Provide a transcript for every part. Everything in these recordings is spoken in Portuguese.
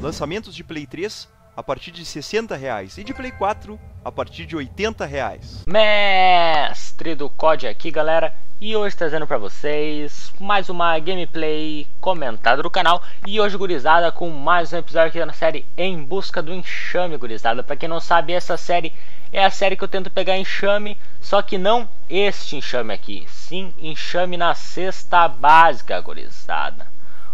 Lançamentos de Play 3 a partir de 60 reais e de Play 4 a partir de 80 reais. Mestre do COD aqui galera e hoje trazendo para vocês mais uma gameplay comentada do canal e hoje gurizada com mais um episódio aqui na série Em Busca do Enxame gurizada. Para quem não sabe essa série é a série que eu tento pegar enxame, só que não este enxame aqui, sim enxame na cesta básica gurizada.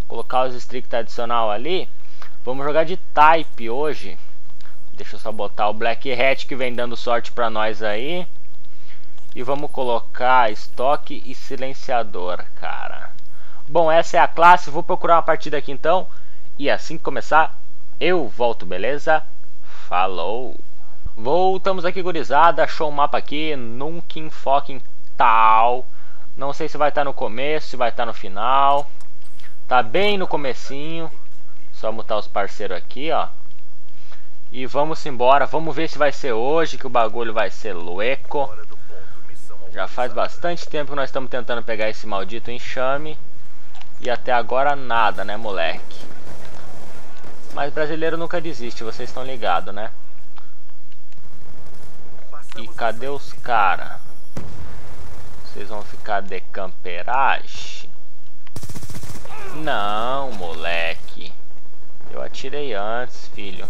Vou colocar os strict adicional ali Vamos jogar de type hoje. Deixa eu só botar o Black Hat que vem dando sorte pra nós aí. E vamos colocar estoque e silenciador, cara. Bom, essa é a classe. Vou procurar uma partida aqui então. E assim que começar, eu volto, beleza? Falou! Voltamos aqui, gurizada. Achou um mapa aqui. Nunca fucking tal. Não sei se vai estar no começo, se vai estar no final. Tá bem no comecinho. Só mutar os parceiros aqui, ó. E vamos embora. Vamos ver se vai ser hoje que o bagulho vai ser lueco. Já faz bastante tempo que nós estamos tentando pegar esse maldito enxame. E até agora nada, né, moleque? Mas brasileiro nunca desiste, vocês estão ligados, né? E cadê os cara? Vocês vão ficar de camperagem? Não, moleque. Eu atirei antes, filho.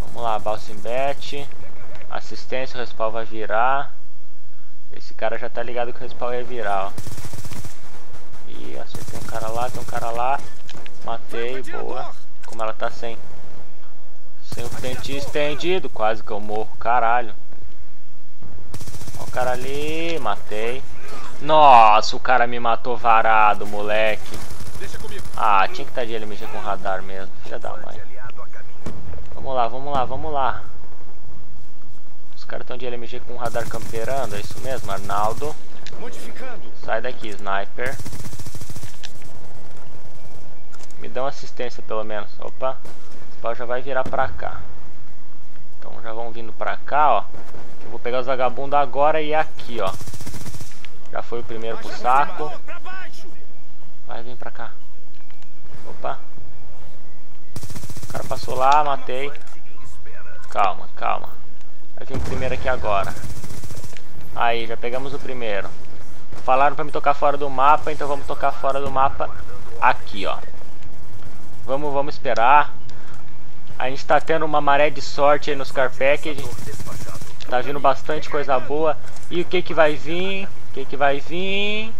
Vamos lá, Balsimbet. Assistência, o respawn vai virar. Esse cara já tá ligado que o respawn ia virar, ó. E acertei um cara lá, tem um cara lá. Matei, boa. Como ela tá sem. Sem o frente estendido. Quase que eu morro, caralho. Ó o cara ali, matei. Nossa, o cara me matou varado, moleque. Ah, tinha que estar de LMG com radar mesmo. Filha da mãe. Vamos lá, vamos lá, vamos lá. Estão de LMG com radar camperando, é isso mesmo, Arnaldo. Sai daqui, sniper. Me uma assistência pelo menos. Opa, esse pau já vai virar pra cá. Então já vão vindo pra cá, ó. Eu vou pegar os vagabundos agora e aqui, ó. Já foi o primeiro pro saco. Vai, vem pra cá. Opa. O cara passou lá, matei. Calma, calma. Vai vir o primeiro aqui agora. Aí, já pegamos o primeiro. Falaram pra me tocar fora do mapa, então vamos tocar fora do mapa aqui, ó. Vamos, vamos esperar. A gente tá tendo uma maré de sorte aí nos car package. Tá vindo bastante coisa boa. E o que que vai vir? O que que vai vir?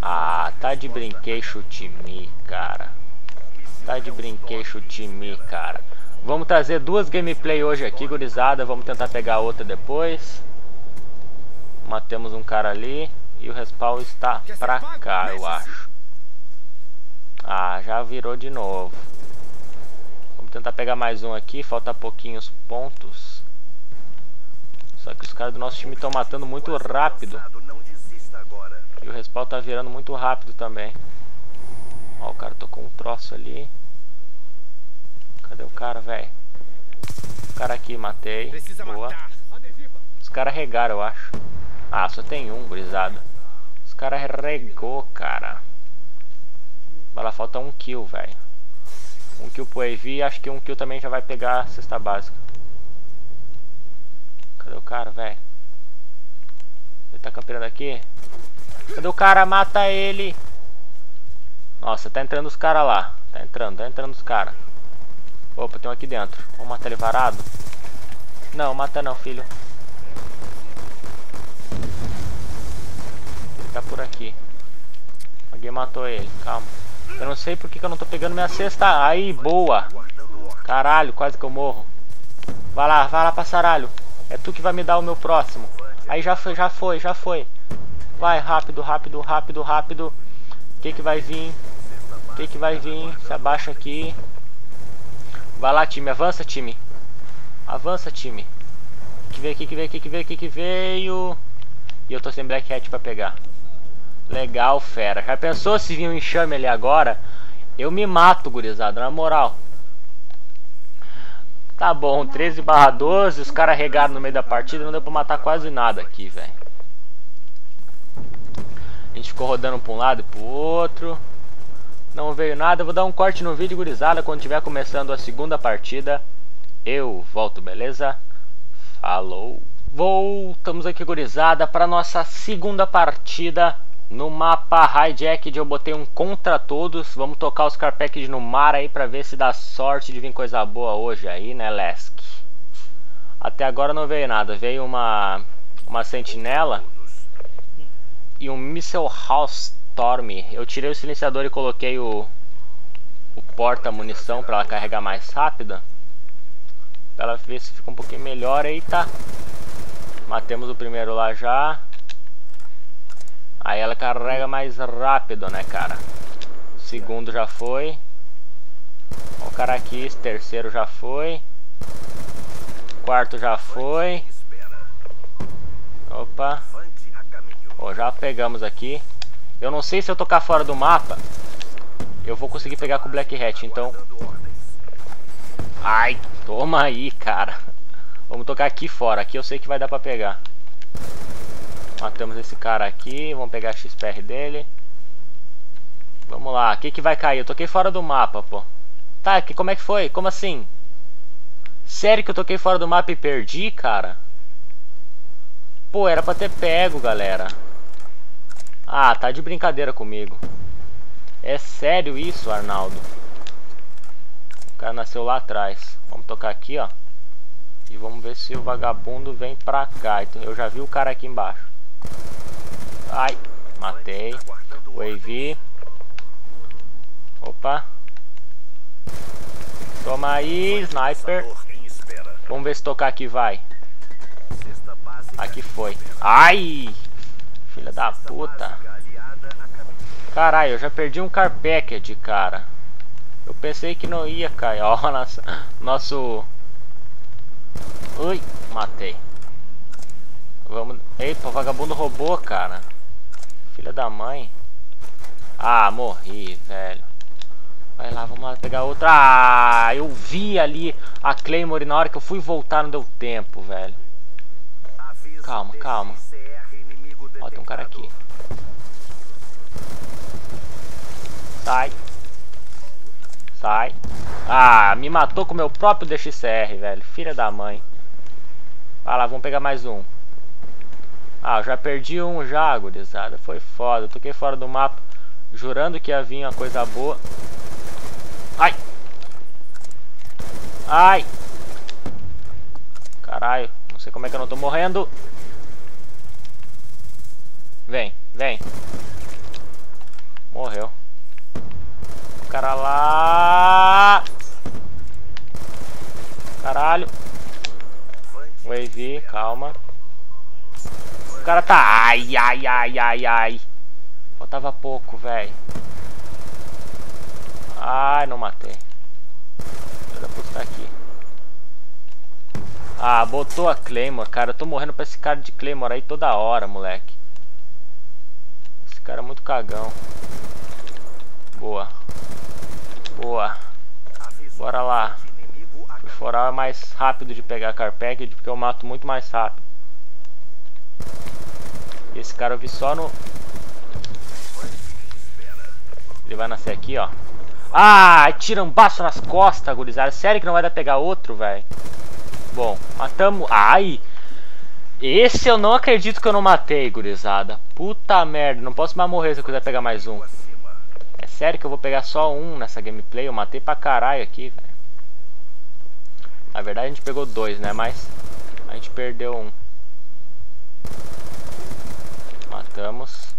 Ah, tá de brinquedo time, cara. Tá de brinquedo time, cara. Vamos trazer duas gameplay hoje aqui, gurizada. Vamos tentar pegar outra depois. Matemos um cara ali. E o respawn está pra cá, eu acho. Ah, já virou de novo. Vamos tentar pegar mais um aqui. Falta pouquinhos pontos. Só que os caras do nosso time estão matando muito rápido. E o respawn tá virando muito rápido também. Ó, o cara tocou um troço ali. Cadê o cara, velho? O cara aqui, matei. Boa. Os caras regaram, eu acho. Ah, só tem um, gurizada. Os caras regou, cara. Vai lá, falta um kill, velho. Um kill pro AV, acho que um kill também já vai pegar a cesta básica. Cadê o cara, velho? Ele tá campeando aqui? Cadê o cara? Mata ele. Nossa, tá entrando os caras lá. Tá entrando, tá entrando os caras. Opa, tem um aqui dentro. Vamos matar ele varado? Não, mata não, filho. Ele tá por aqui. Alguém matou ele, calma. Eu não sei porque que eu não tô pegando minha cesta. Aí, boa. Caralho, quase que eu morro. Vai lá, vai lá, passaralho. É tu que vai me dar o meu próximo. Aí já foi, já foi, já foi. Vai, rápido, rápido, rápido, rápido. O que que vai vir? O que que vai vir? Se abaixa aqui. Vai lá, time. Avança, time. Avança, time. Que veio, que veio, que veio, que veio. E eu tô sem Black Hat pra pegar. Legal, fera. Já pensou se vir um enxame ali agora? Eu me mato, gurizada, na moral. Tá bom, 13 barra 12, os caras regaram no meio da partida, não deu pra matar quase nada aqui, velho. A gente ficou rodando pra um lado e pro outro. Não veio nada, vou dar um corte no vídeo, gurizada, quando tiver começando a segunda partida. Eu volto, beleza? Falou! Voltamos aqui, gurizada, para nossa segunda partida no mapa Hijack. Eu botei um contra todos. Vamos tocar os Carpacked no mar aí para ver se dá sorte de vir coisa boa hoje aí, né, Lesk? Até agora não veio nada. Veio uma, uma sentinela e um Missile House Storm. Eu tirei o silenciador e coloquei o, o porta-munição para ela carregar mais rápida. Pra ela ver se fica um pouquinho melhor. Eita! Matemos o primeiro lá já. Aí ela carrega mais rápido, né, cara? O segundo já foi. O cara aqui, esse terceiro já foi. quarto já foi. Opa. Oh, já pegamos aqui. Eu não sei se eu tocar fora do mapa, eu vou conseguir pegar com o Black Hat, então... Ai, toma aí, cara. Vamos tocar aqui fora. Aqui eu sei que vai dar pra pegar. Matamos esse cara aqui. Vamos pegar a XPR dele. Vamos lá. O que, que vai cair? Eu toquei fora do mapa, pô. Tá, que, como é que foi? Como assim? Sério que eu toquei fora do mapa e perdi, cara? Pô, era pra ter pego, galera. Ah, tá de brincadeira comigo. É sério isso, Arnaldo? O cara nasceu lá atrás. Vamos tocar aqui, ó. E vamos ver se o vagabundo vem pra cá. Então, eu já vi o cara aqui embaixo. Ai, matei. Wave. Opa. Toma aí, sniper. Vamos ver se tocar aqui vai. Aqui foi. Ai! Filha da puta. Caralho, eu já perdi um carpacked, cara. Eu pensei que não ia cair. Ó, nossa, nosso Ui, matei. Vamos... Eita, vagabundo roubou, cara. Filha da mãe. Ah, morri, velho. Vai lá, vamos lá pegar outra. Ah, eu vi ali a Claymore na hora que eu fui voltar não deu tempo, velho. Calma, calma. Ó, tem um cara aqui. Sai. Sai. Ah, me matou com o meu próprio DXR, velho. Filha da mãe. Vai lá, vamos pegar mais um. Ah, já perdi um já, gurizada. Foi foda. Eu toquei fora do mapa, jurando que ia vir uma coisa boa. Ai! Ai! Caralho, não sei como é que eu não tô morrendo. Vem, vem. Morreu. O cara lá. Caralho. Wave, calma. O cara tá... Ai, ai, ai, ai, ai. Faltava pouco, velho. Ai, não matei. Filha puta tá aqui. Ah, botou a Claymore, cara. Eu tô morrendo pra esse cara de Claymore aí toda hora, moleque. Cara é muito cagão. Boa. Boa. Bora lá foral é mais rápido de pegar car package porque eu mato muito mais rápido. Esse cara eu vi só no... Ele vai nascer aqui, ó. Ah, tira um baixo nas costas, gurizada. Sério que não vai dar pegar outro, velho? Bom, matamos... Ai! Esse eu não acredito que eu não matei, gurizada. Puta merda, não posso mais morrer se eu quiser pegar mais um. É sério que eu vou pegar só um nessa gameplay? Eu matei pra caralho aqui, velho. Na verdade a gente pegou dois, né? Mas a gente perdeu um. Matamos.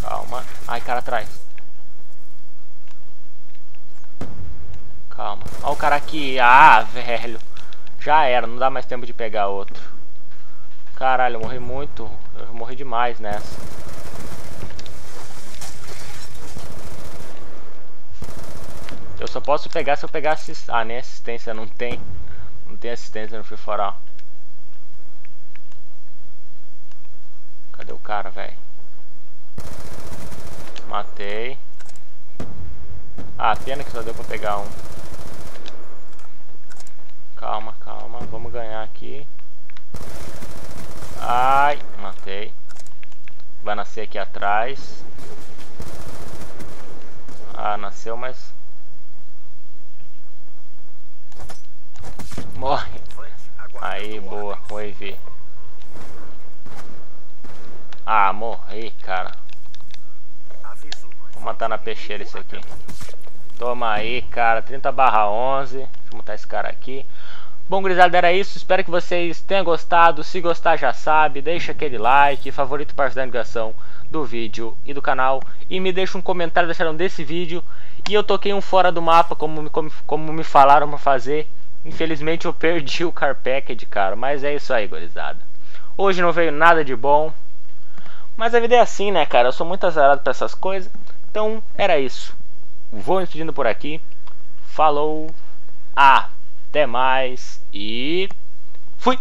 Calma. Ai, cara atrás. Calma. Olha o cara aqui. Ah, velho. Já era, não dá mais tempo de pegar outro. Caralho, eu morri muito. Eu morri demais nessa. Eu só posso pegar se eu pegar assistência. Ah, nem assistência não tem. Não tem assistência no Free For All. Cadê o cara, velho? Matei. Ah, pena que só deu pra pegar um. Calma. Vamos ganhar aqui. Ai, matei. Vai nascer aqui atrás. Ah, nasceu, mas... Morre. Aí, boa. Wave. Ah, morri, cara. Vou matar na peixeira esse aqui. Toma aí, cara. 30 barra 11. Deixa eu esse cara aqui. Bom, gurizada, era isso. Espero que vocês tenham gostado. Se gostar, já sabe. Deixa aquele like, favorito parte da divulgação do vídeo e do canal. E me deixa um comentário deixaram desse vídeo. E eu toquei um fora do mapa, como, como, como me falaram pra fazer. Infelizmente eu perdi o car package, cara. Mas é isso aí, gurizada. Hoje não veio nada de bom. Mas a vida é assim, né, cara? Eu sou muito azarado pra essas coisas. Então, era isso. Vou me despedindo por aqui. Falou. Até mais e fui!